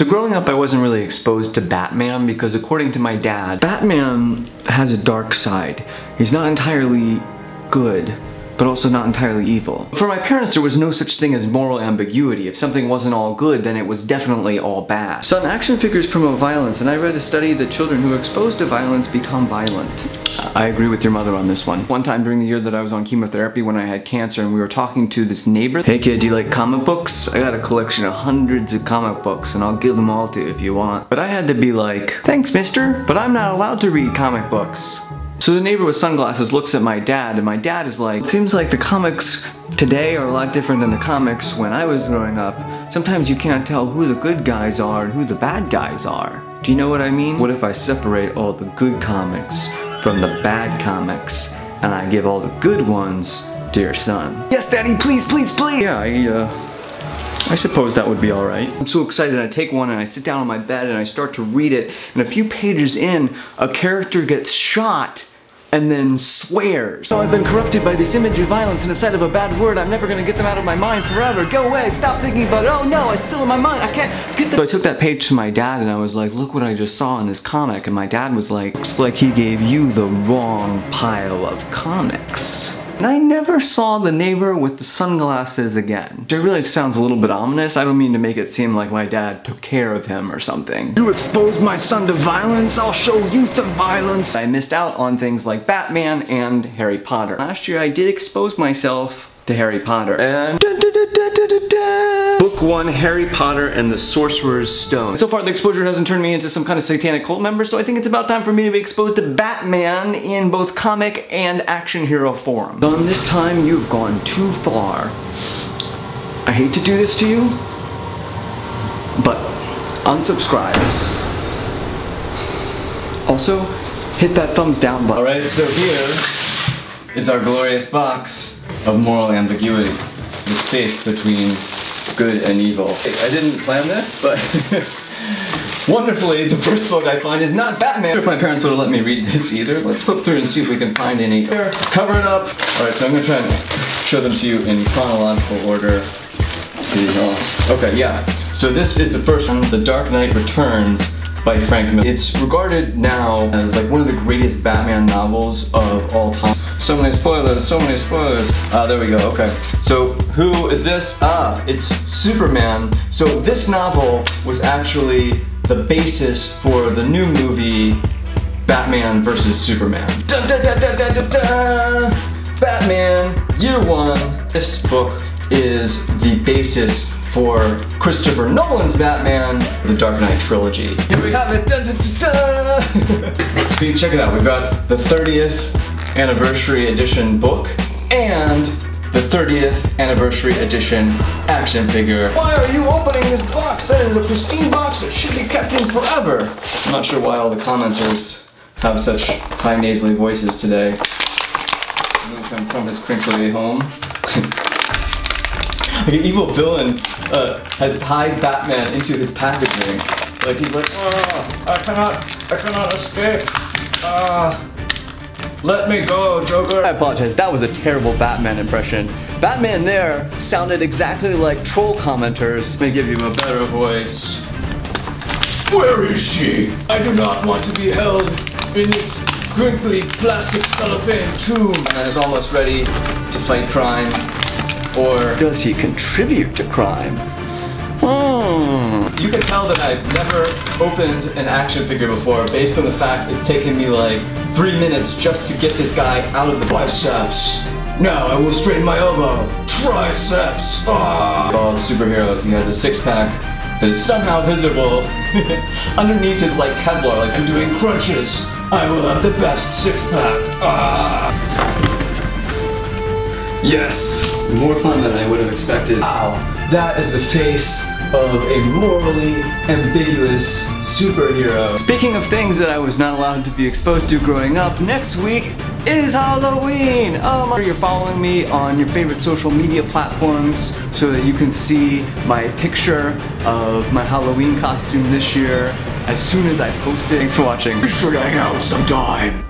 So growing up I wasn't really exposed to Batman because according to my dad, Batman has a dark side. He's not entirely good but also not entirely evil. For my parents, there was no such thing as moral ambiguity. If something wasn't all good, then it was definitely all bad. Son, action figures promote violence, and I read a study that children who are exposed to violence become violent. I agree with your mother on this one. One time during the year that I was on chemotherapy when I had cancer and we were talking to this neighbor. Hey kid, do you like comic books? I got a collection of hundreds of comic books and I'll give them all to you if you want. But I had to be like, thanks mister, but I'm not allowed to read comic books. So the neighbor with sunglasses looks at my dad and my dad is like, it seems like the comics today are a lot different than the comics when I was growing up. Sometimes you can't tell who the good guys are and who the bad guys are. Do you know what I mean? What if I separate all the good comics from the bad comics and I give all the good ones to your son? Yes daddy, please, please, please! Yeah, I, uh, I suppose that would be alright. I'm so excited I take one and I sit down on my bed and I start to read it and a few pages in, a character gets shot and then swears. So I've been corrupted by this image of violence and the sight of a bad word. I'm never gonna get them out of my mind forever. Go away, stop thinking about it. Oh no, it's still in my mind. I can't get them. So I took that page to my dad and I was like, look what I just saw in this comic. And my dad was like, looks like he gave you the wrong pile of comics. And I never saw the neighbor with the sunglasses again. Which I realize sounds a little bit ominous. I don't mean to make it seem like my dad took care of him or something. You exposed my son to violence, I'll show you some violence. I missed out on things like Batman and Harry Potter. Last year I did expose myself to Harry Potter. And Book 1, Harry Potter and the Sorcerer's Stone. So far the exposure hasn't turned me into some kind of satanic cult member, so I think it's about time for me to be exposed to Batman in both comic and action hero form. Son, this time you've gone too far. I hate to do this to you, but unsubscribe. Also, hit that thumbs down button. Alright, so here is our glorious box of moral ambiguity. The space between good and evil. I didn't plan this, but wonderfully, the first book I find is not Batman. If my parents would have let me read this either. Let's flip through and see if we can find any. Here, cover it up. All right, so I'm gonna try and show them to you in chronological order. Let's see, oh, okay, yeah. So this is the first one, The Dark Knight Returns by Frank Miller. It's regarded now as like one of the greatest Batman novels of all time. So many spoilers, so many spoilers. Ah, there we go, okay. So who is this? Ah, it's Superman. So this novel was actually the basis for the new movie Batman versus Superman. Dun, dun, dun, Batman, year one. This book is the basis for Christopher Nolan's Batman, the Dark Knight trilogy. Here we have it, dun, dun, dun. See, check it out. We've got the 30th anniversary edition book and the 30th anniversary edition action figure. Why are you opening this box? That is a pristine box that should be kept in forever. I'm not sure why all the commenters have such high nasally voices today. Him from his crinkly home. like an evil villain uh, has tied Batman into his packaging. Like he's like, oh, I cannot, I cannot escape. Ah. Let me go, Joker. I apologize, that was a terrible Batman impression. Batman there sounded exactly like troll commenters. Let me give you a better voice. Where is she? I do not want to be held in this crinkly plastic cellophane tomb. And is almost ready to fight crime. Or does he contribute to crime? Hmm. You can tell that I've never opened an action figure before based on the fact it's taken me like three minutes just to get this guy out of the biceps. Now I will straighten my elbow. Triceps. Ah. All superheroes, he has a six pack that is somehow visible underneath his like Kevlar. Like I'm doing crunches. I will have the best six pack. Ah. Yes. More fun than I would have expected. Wow. That is the face of a morally ambiguous superhero. Speaking of things that I was not allowed to be exposed to growing up, next week is Halloween! Um, you're following me on your favorite social media platforms so that you can see my picture of my Halloween costume this year as soon as I post it. Thanks for watching. Be sure to hang out sometime.